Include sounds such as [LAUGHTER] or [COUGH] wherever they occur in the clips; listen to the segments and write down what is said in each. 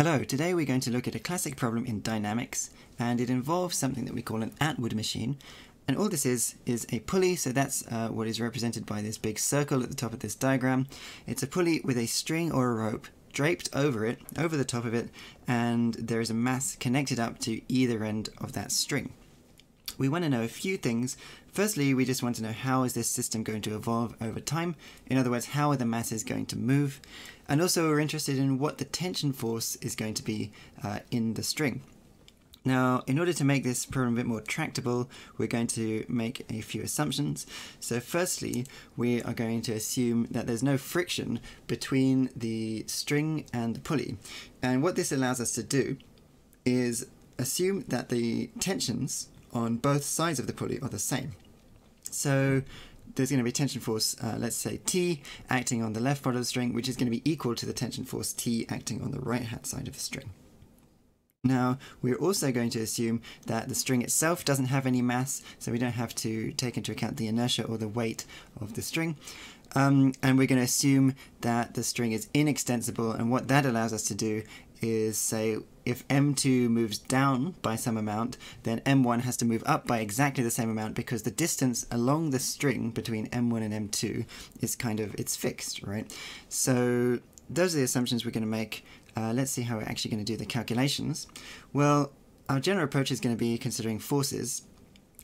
Hello, today we're going to look at a classic problem in dynamics and it involves something that we call an Atwood machine and all this is is a pulley so that's uh, what is represented by this big circle at the top of this diagram. It's a pulley with a string or a rope draped over it, over the top of it and there is a mass connected up to either end of that string. We want to know a few things. Firstly, we just want to know how is this system going to evolve over time? In other words, how are the masses going to move? And also we're interested in what the tension force is going to be uh, in the string. Now, in order to make this problem a bit more tractable, we're going to make a few assumptions. So firstly, we are going to assume that there's no friction between the string and the pulley. And what this allows us to do is assume that the tensions on both sides of the pulley are the same. So there's going to be tension force, uh, let's say T, acting on the left part of the string, which is going to be equal to the tension force T acting on the right hand side of the string. Now, we're also going to assume that the string itself doesn't have any mass, so we don't have to take into account the inertia or the weight of the string. Um, and we're going to assume that the string is inextensible, and what that allows us to do is say if M2 moves down by some amount, then M1 has to move up by exactly the same amount because the distance along the string between M1 and M2 is kind of, it's fixed, right? So those are the assumptions we're going to make. Uh, let's see how we're actually going to do the calculations. Well, our general approach is going to be considering forces,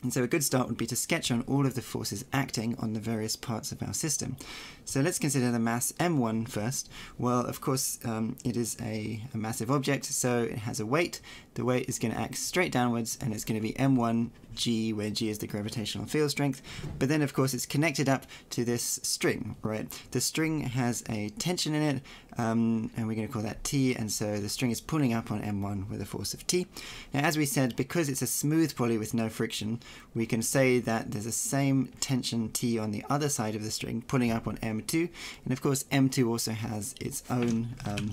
and so a good start would be to sketch on all of the forces acting on the various parts of our system. So let's consider the mass m1 first. Well, of course, um, it is a, a, massive object, so it has a weight. The weight is going to act straight downwards, and it's going to be m1 g, where g is the gravitational field strength. But then, of course, it's connected up to this string, right? The string has a tension in it, um, and we're going to call that T, and so the string is pulling up on M1 with a force of T. Now, as we said, because it's a smooth pulley with no friction, we can say that there's the same tension T on the other side of the string pulling up on M2, and of course M2 also has its own um,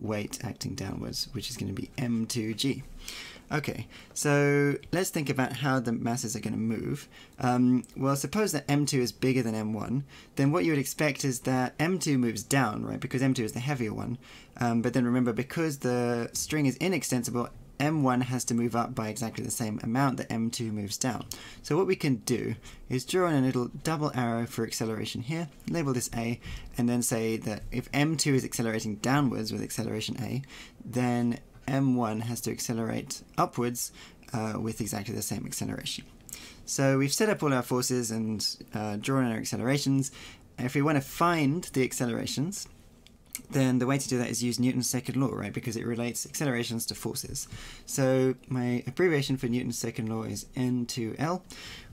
weight acting downwards, which is going to be M2G. Okay, so let's think about how the masses are going to move. Um, well, suppose that M2 is bigger than M1, then what you would expect is that M2 moves down, right, because M2 is the heavier one. Um, but then remember, because the string is inextensible, M1 has to move up by exactly the same amount that M2 moves down. So what we can do is draw in a little double arrow for acceleration here, label this A, and then say that if M2 is accelerating downwards with acceleration A, then m1 has to accelerate upwards uh, with exactly the same acceleration. So we've set up all our forces and uh, drawn our accelerations. If we want to find the accelerations, then the way to do that is use Newton's second law, right? Because it relates accelerations to forces. So my abbreviation for Newton's second law is N2L.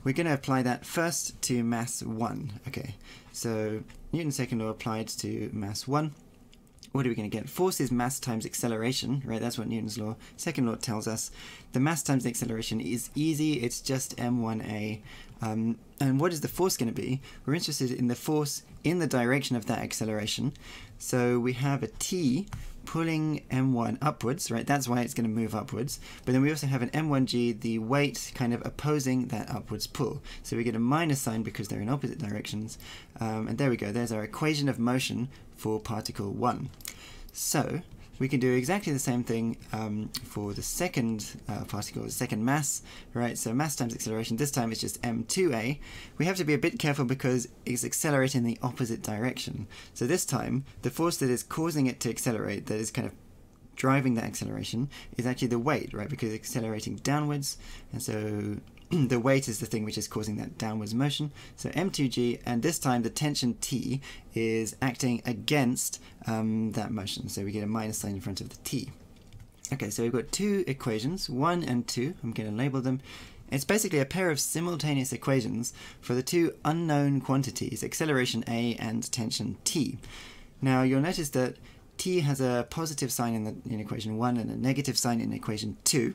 We're going to apply that first to mass 1. Okay, so Newton's second law applied to mass 1 what are we going to get? Force is mass times acceleration, right? That's what Newton's law, second law tells us. The mass times the acceleration is easy. It's just m1a. Um, and what is the force going to be? We're interested in the force in the direction of that acceleration. So we have a t pulling m1 upwards, right? That's why it's going to move upwards. But then we also have an m1g, the weight kind of opposing that upwards pull. So we get a minus sign because they're in opposite directions. Um, and there we go. There's our equation of motion for particle 1. So we can do exactly the same thing um, for the second uh, particle, the second mass, right? So mass times acceleration, this time it's just m2a. We have to be a bit careful because it's accelerating in the opposite direction. So this time, the force that is causing it to accelerate, that is kind of driving that acceleration, is actually the weight, right? Because it's accelerating downwards, and so [CLEARS THROAT] the weight is the thing which is causing that downwards motion. So m2g, and this time the tension T is acting against um, that motion. So we get a minus sign in front of the T. Okay, so we've got two equations, one and two. I'm going to label them. It's basically a pair of simultaneous equations for the two unknown quantities, acceleration A and tension T. Now you'll notice that T has a positive sign in, the, in equation 1 and a negative sign in equation 2,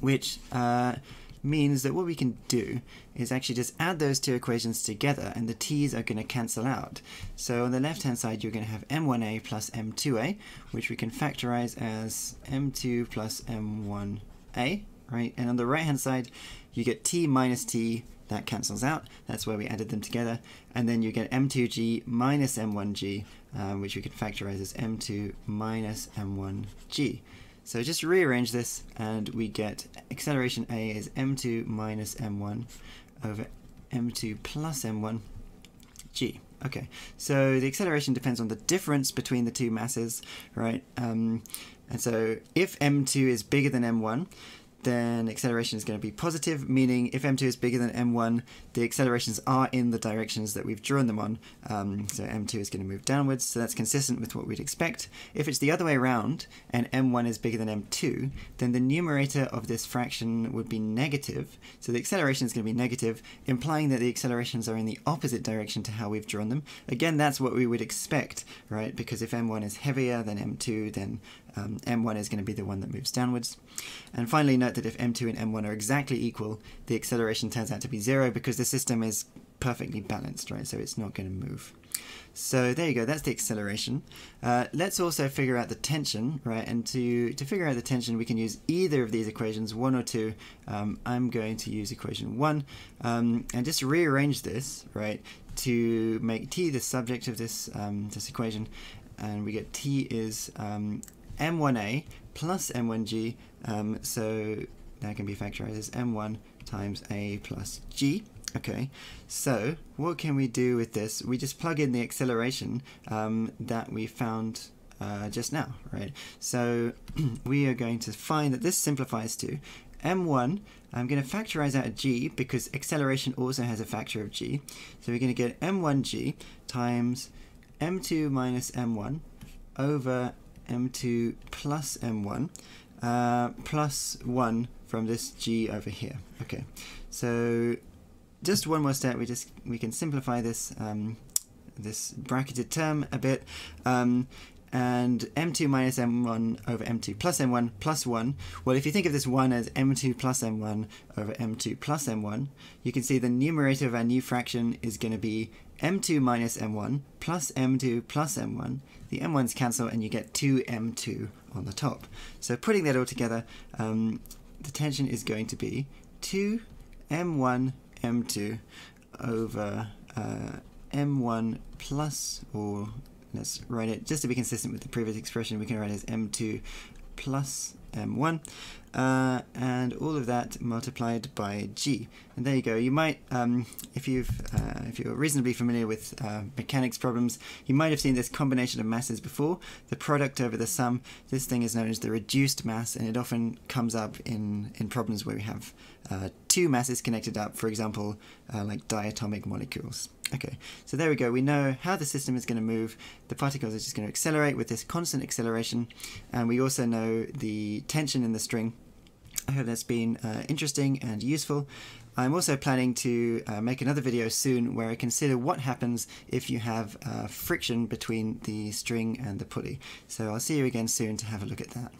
which uh, means that what we can do is actually just add those two equations together and the t's are going to cancel out. So on the left hand side you're going to have m1a plus m2a which we can factorize as m2 plus m1a right and on the right hand side you get t minus t that cancels out that's where we added them together and then you get m2g minus m1g um, which we can factorize as m2 minus m1g. So just rearrange this and we get acceleration A is m2 minus m1 over m2 plus m1 g. Okay, so the acceleration depends on the difference between the two masses, right? Um, and so if m2 is bigger than m1, then acceleration is going to be positive, meaning if m2 is bigger than m1, the accelerations are in the directions that we've drawn them on. Um, so m2 is going to move downwards, so that's consistent with what we'd expect. If it's the other way around, and m1 is bigger than m2, then the numerator of this fraction would be negative, so the acceleration is going to be negative, implying that the accelerations are in the opposite direction to how we've drawn them. Again, that's what we would expect, right? Because if m1 is heavier than m2, then um, m1 is going to be the one that moves downwards. And finally, note that if m2 and m1 are exactly equal, the acceleration turns out to be zero because the system is perfectly balanced, right? So it's not going to move. So there you go, that's the acceleration. Uh, let's also figure out the tension, right? And to, to figure out the tension, we can use either of these equations, one or two. Um, I'm going to use equation one, um, and just rearrange this, right, to make t the subject of this, um, this equation. And we get t is um, m1a plus m1g, um, so that can be factorized as m1 times a plus g. Okay, so what can we do with this? We just plug in the acceleration um, that we found uh, just now, right? So [CLEARS THROAT] we are going to find that this simplifies to m1, I'm going to factorize out a g because acceleration also has a factor of g. So we're going to get m1g times m2 minus m1 over m2 plus m1 uh, plus 1 from this g over here. Okay, so just one more step. We just we can simplify this um, this bracketed term a bit. Um, and m2 minus m1 over m2 plus m1 plus 1. Well, if you think of this 1 as m2 plus m1 over m2 plus m1, you can see the numerator of our new fraction is going to be m2 minus m1 plus m2 plus m1. The m1s cancel and you get 2m2 on the top. So putting that all together, um, the tension is going to be 2m1 m2 over uh, m1 plus, or let's write it, just to be consistent with the previous expression, we can write it as m2 plus m1 uh, and all of that multiplied by g. And there you go. You might um, if you've uh, if you're reasonably familiar with uh, mechanics problems you might have seen this combination of masses before. The product over the sum this thing is known as the reduced mass and it often comes up in in problems where we have uh, two masses connected up for example uh, like diatomic molecules Okay, so there we go. We know how the system is going to move. The particles are just going to accelerate with this constant acceleration. And we also know the tension in the string. I hope that's been uh, interesting and useful. I'm also planning to uh, make another video soon where I consider what happens if you have uh, friction between the string and the pulley. So I'll see you again soon to have a look at that.